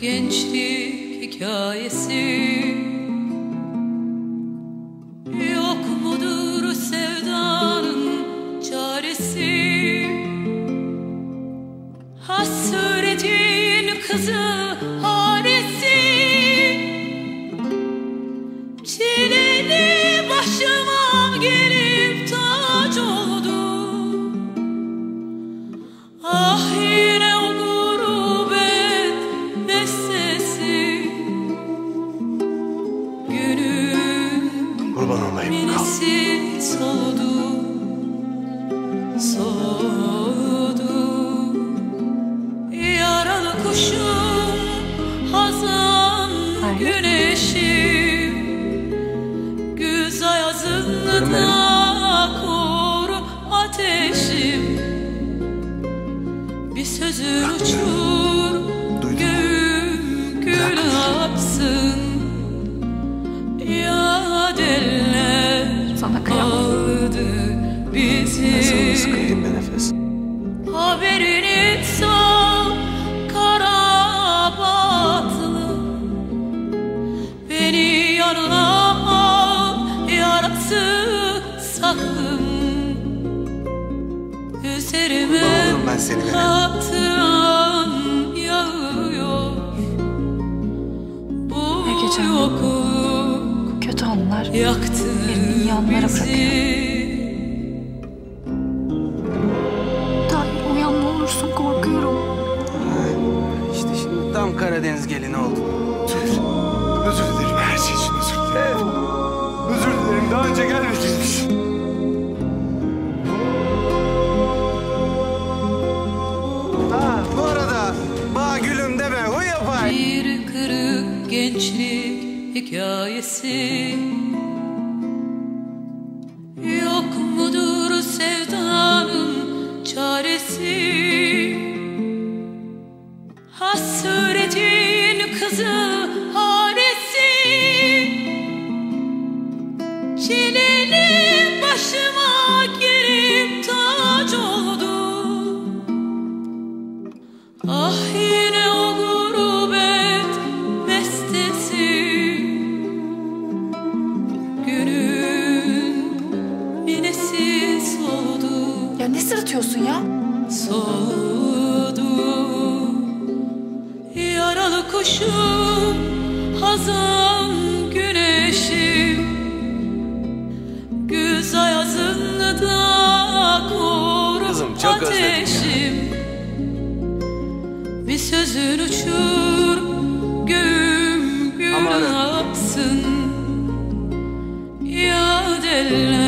gençlik hikayesi Kurban olayım minesi soldu Soğudu Yaralı kuşum Sana kıyamam. nasıl kıyayım be nefes? Haberini sal karabatlı Beni yanına al yarası saklım Üzerime ben seni be. katran yağıyor Bu Ne gece? yokluk Kötü anılar yaktı İyi anlara bizi Tahir uyan ne olursun korkuyorum. İşte şimdi tam Karadeniz gelini oldu. Özür dilerim her şey için özür dilerim. Özür dilerim daha önce gelmediniz. Ha bu arada bağ gülüm deme o yapar. Bir kırık gençlik hikayesi Ah yine o gurbet bestesi. Günün minesi soğudu. Ya ne sırıtıyorsun ya? Soğudu. Yaralı kuşum Hazan Sözün uçur Göğüm gül yapsın Ya deller